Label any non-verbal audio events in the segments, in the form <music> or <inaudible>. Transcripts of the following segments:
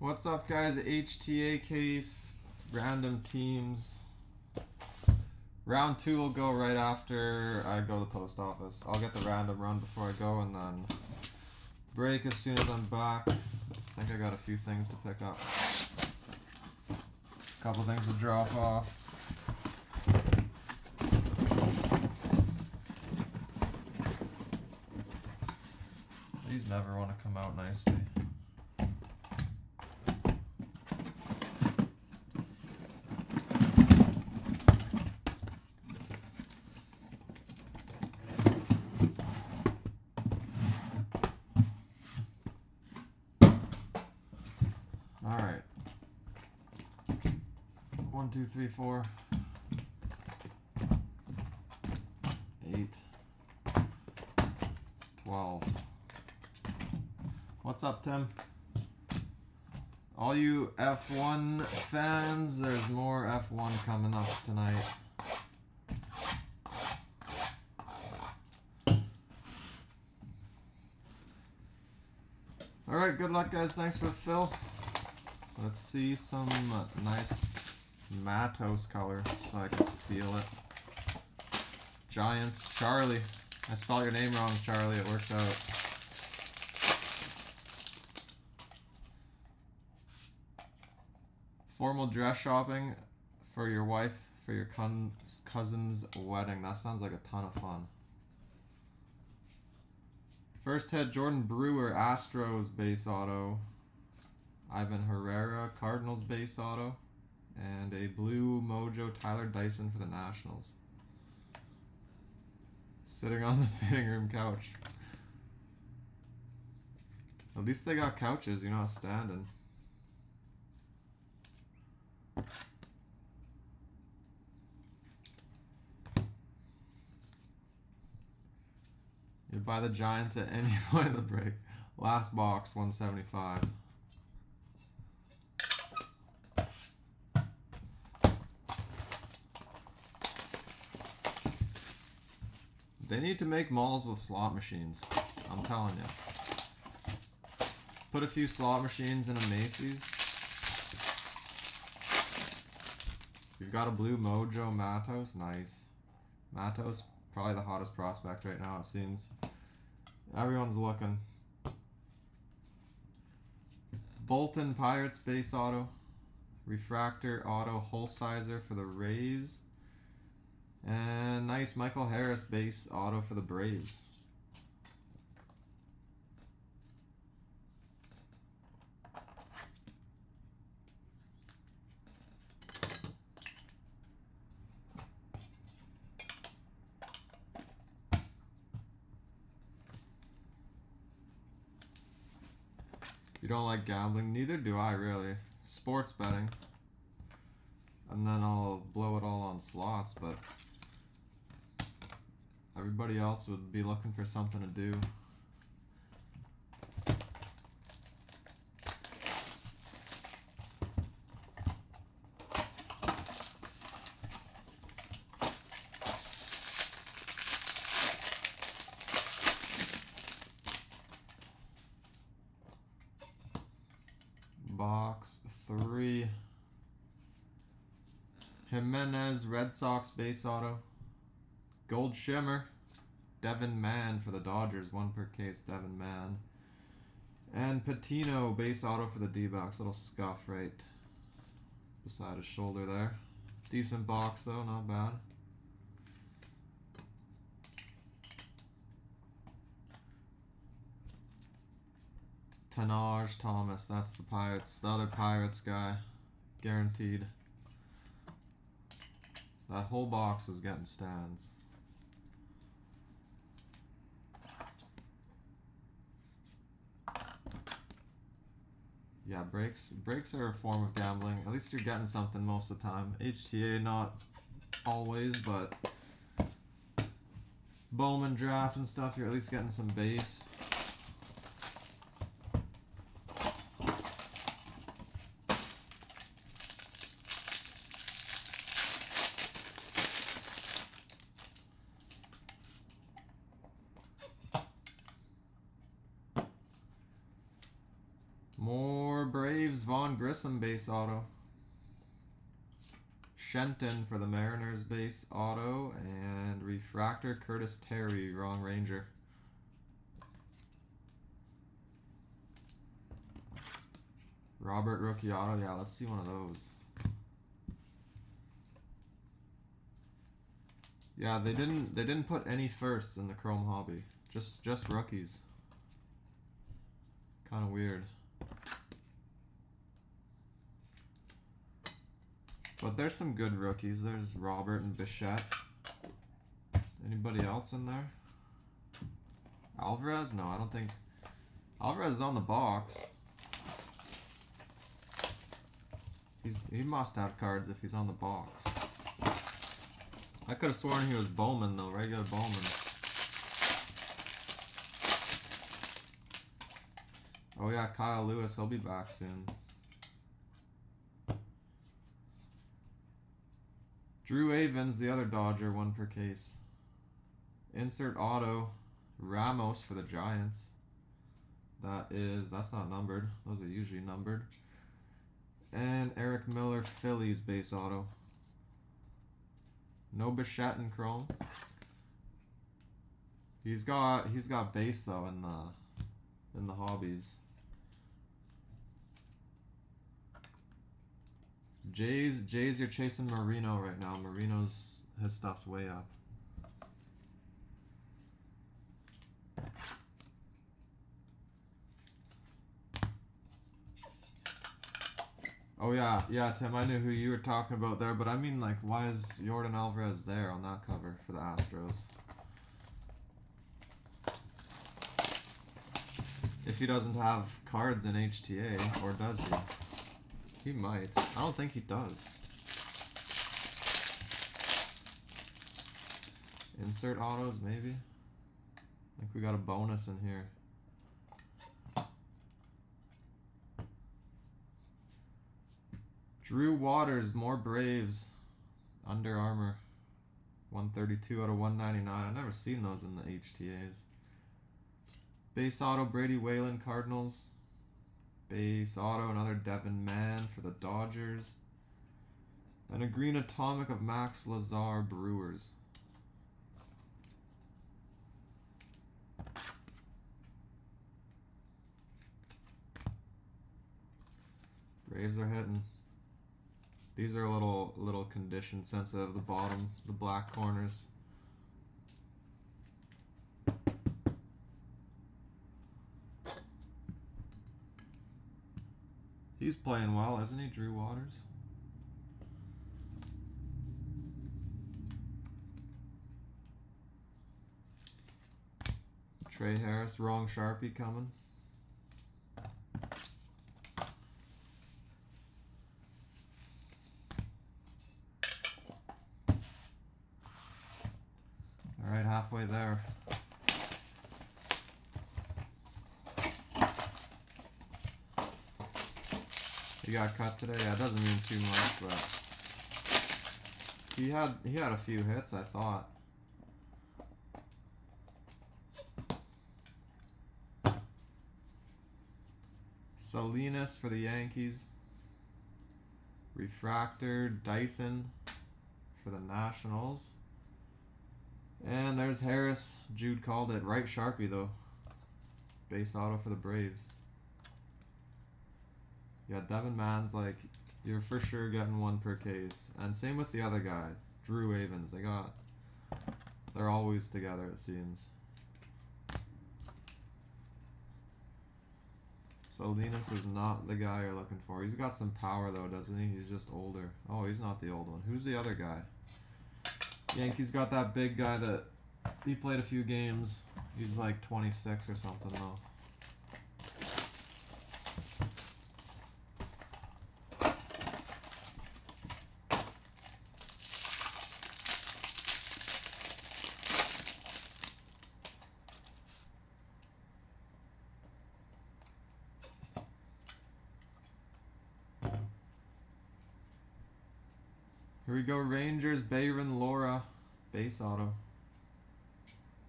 What's up, guys? HTA case, random teams. Round two will go right after I go to the post office. I'll get the random run before I go and then break as soon as I'm back. I think I got a few things to pick up. A couple things to drop off. These never want to come out nicely. All right. Two, three, four. Eight. Twelve. What's up, Tim? All you F1 fans, there's more F1 coming up tonight. Alright, good luck, guys. Thanks for fill. Let's see some nice Matos color so I can steal it. Giants, Charlie. I spelled your name wrong, Charlie. It worked out. Formal dress shopping for your wife for your cousin's wedding. That sounds like a ton of fun. First hit Jordan Brewer, Astros base auto. Ivan Herrera, Cardinals base auto. And a blue mojo Tyler Dyson for the Nationals. Sitting on the <laughs> fitting room couch. At least they got couches, you're not standing. You buy the Giants at any <laughs> point of the break. Last box, 175. They need to make malls with slot machines. I'm telling you. Put a few slot machines in a Macy's. You've got a blue Mojo Matos. Nice. Matos, probably the hottest prospect right now, it seems. Everyone's looking. Bolton Pirates base auto. Refractor auto Holsizer for the Rays. And nice Michael Harris base auto for the Braves. You don't like gambling? Neither do I, really. Sports betting. And then I'll blow it all on slots, but everybody else would be looking for something to do. Box three. Jimenez Red Sox base auto. Gold Shimmer. Devin Mann for the Dodgers. One per case, Devin Mann. And Patino base auto for the D box. Little scuff right beside his shoulder there. Decent box though, not bad. Tahnaj Thomas, that's the Pirates, the other Pirates guy. Guaranteed. That whole box is getting stands. Yeah, breaks breaks are a form of gambling. At least you're getting something most of the time. HTA not always, but Bowman draft and stuff, you're at least getting some base. Grissom base auto. Shenton for the Mariners base auto. And Refractor Curtis Terry, wrong Ranger. Robert rookie auto. Yeah, let's see one of those. Yeah, they didn't they didn't put any firsts in the Chrome hobby. Just just rookies. Kind of weird. But there's some good rookies. There's Robert and Bichette. Anybody else in there? Alvarez? No, I don't think. Alvarez is on the box. He's he must have cards if he's on the box. I could have sworn he was Bowman though, regular Bowman. Oh yeah, Kyle Lewis, he'll be back soon. Drew Avans, the other Dodger, one per case. Insert auto, Ramos for the Giants. That is, that's not numbered. Those are usually numbered. And Erik Miller, Phillies base auto. No Bichette and Chrome. He's got he's got base though in the in the hobbies. Jays Jays you're chasing Moreno right now. Moreno's his stuff's way up. Oh yeah, yeah, Tim. I knew who you were talking about there, but I mean, like, why is Yordan Alvarez there on that cover for the Astros? If he doesn't have cards in HTA, or does he? He might. I don't think he does. Insert autos, maybe? I think we got a bonus in here. Drew Waters, more Braves. Under Armour. 132 out of 199. I've never seen those in the HTAs. Base auto, Brady Whalen, Cardinals. Base auto, another Devin Mann for the Dodgers. And a green atomic of Max Lazar, Brewers. Braves are hitting. These are a little little condition sensitive. The bottom, the black corners. He's playing well, isn't he, Drew Waters? Trey Harris, wrong Sharpie coming. All right, halfway there. He got cut today. Yeah, it doesn't mean too much, but he had he had a few hits. I thought. Salinas for the Yankees. Refractor Dyson for the Nationals. And there's Harris. Jude called it. Right Sharpie, though. Base auto for the Braves. Yeah, Devin Mann's like, you're for sure getting one per case. And same with the other guy, Drew Avans. They got, they're always together, it seems. Salinas is not the guy you're looking for. He's got some power, though, doesn't he? He's just older. Oh, he's not the old one. Who's the other guy? Yankees got that big guy that he played a few games. He's like 26 or something though. Here we go, Rangers, Bayron Lora, base auto.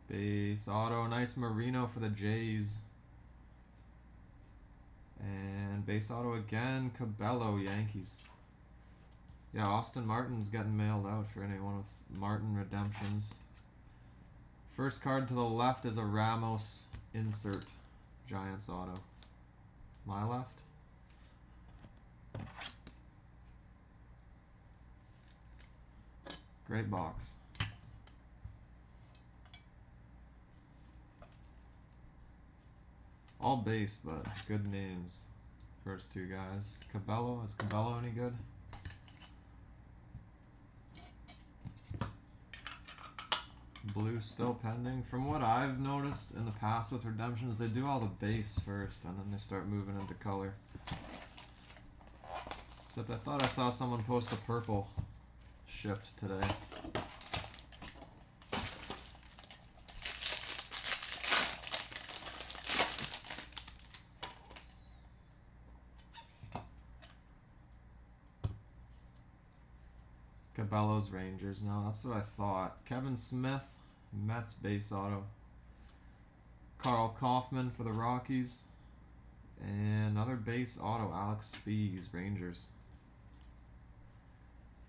Base auto, nice Moreno for the Jays. And base auto again, Cabello, Yankees. Yeah, Austin Martin's getting mailed out for anyone with Martin redemptions. First card to the left is a Ramos insert, Giants auto. My left. Great box. All base, but good names. First two guys. Cabello, is Cabello any good? Blue still pending. From what I've noticed in the past with redemptions, they do all the base first and then they start moving into color. Except I thought I saw someone post a purple shipped today. Cabela's Rangers. No, that's what I thought. Kevin Smith, Mets base auto. Karl Kauffmann for the Rockies. And another base auto, Alex Speas, Rangers.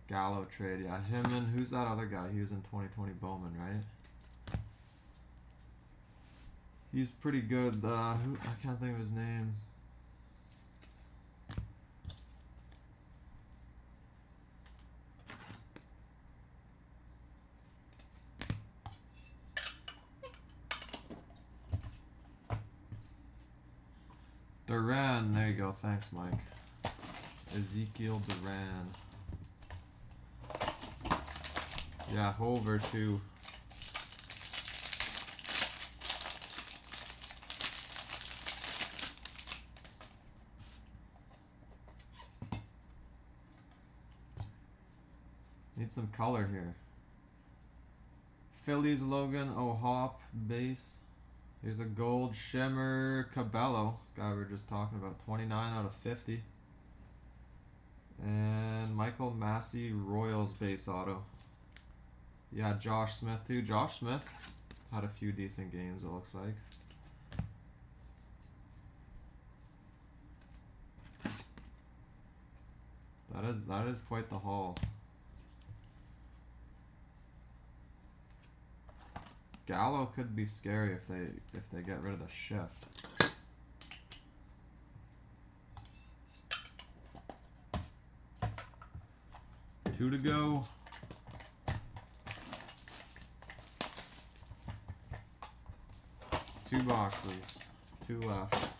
Gallo trade, yeah. Him and who's that other guy? He was in 2020 Bowman, right? He's pretty good. Uh, who I can't think of his name. Duran, there you go. Thanks, Mike. Ezekiel Duran. Yeah, Hover too. Need some color here. Phillies Logan O'Hoppe base. Here's a gold shimmer Cabello. Guy we are just talking about. 29 out of 50. And Michael Massey Royals base auto. Yeah, Josh Smith too. Josh Smith had a few decent games, it looks like. That is that is quite the haul. Gallo could be scary if they if they get rid of the shift. Two to go. Two boxes. Two left.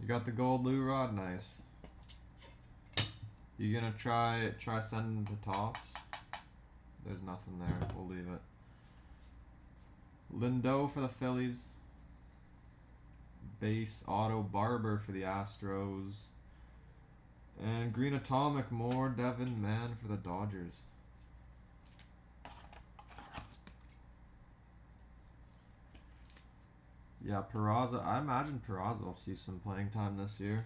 You got the gold Lou Rod, nice. You gonna try try sending to Topps? There's nothing there. We'll leave it. Lindo for the Phillies. Base Auto Barber for the Astros. And Green Atomic more Devin Mann for the Dodgers. Yeah, Peraza. I imagine Peraza will see some playing time this year.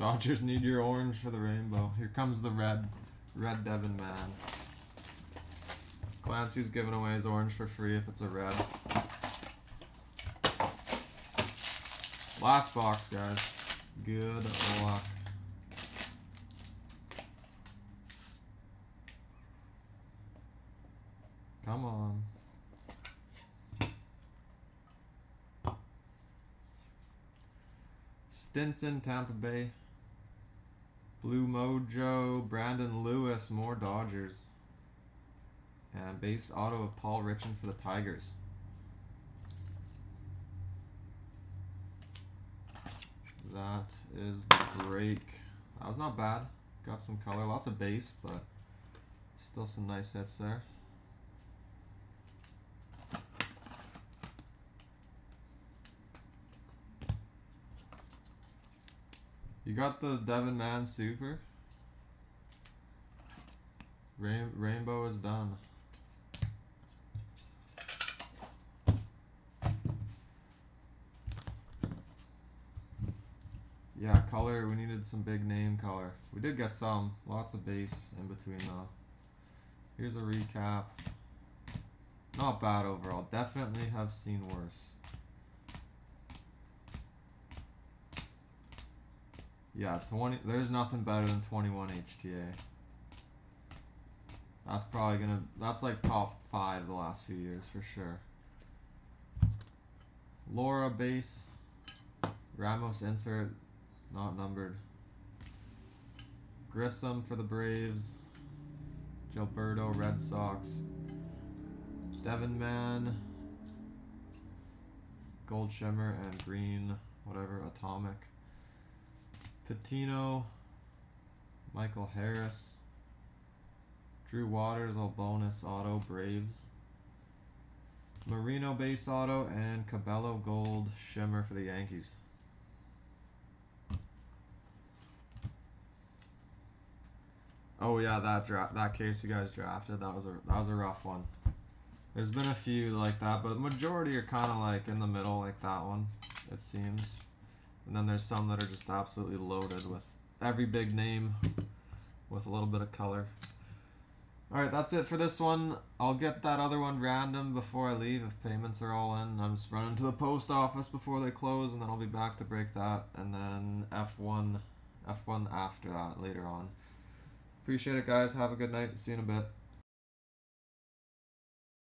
Dodgers need your orange for the rainbow. Here comes the red. Red Devin Mann. Clancy's giving away his orange for free if it's a red. Last box, guys. Good luck. Come on. Stinson, Tampa Bay. Blue Mojo, Brandon Lewis, more Dodgers. And base auto of Paul Richan for the Tigers. That is the break. That was not bad. Got some color, lots of base, but still some nice hits there. You got the Devin Mann Super. Rain Rainbow is done. Yeah, color. We needed some big name color. We did get some. Lots of base in between though. Here's a recap. Not bad overall. Definitely have seen worse. Yeah, 20. There's nothing better than 21 HTA. That's probably gonna. That's like top five the last few years for sure. Lora base. Ramos insert. Not numbered. Grissom for the Braves. Gilberto Red Sox. Devin Mann. Gold Shimmer and Green, whatever, Atomic. Patino. Michael Harris. Drew Waters, all bonus auto, Braves. Moreno base auto and Cabello Gold Shimmer for the Yankees. Oh yeah, that draft, that case you guys drafted, that was a that was a rough one. There's been a few like that, but majority are kind of like in the middle, like that one, it seems. And then there's some that are just absolutely loaded with every big name, with a little bit of color. All right, that's it for this one. I'll get that other one random before I leave if payments are all in. I'm just running to the post office before they close, and then I'll be back to break that, and then F1, F1 after that later on. Appreciate it, guys. Have a good night. See you in a bit.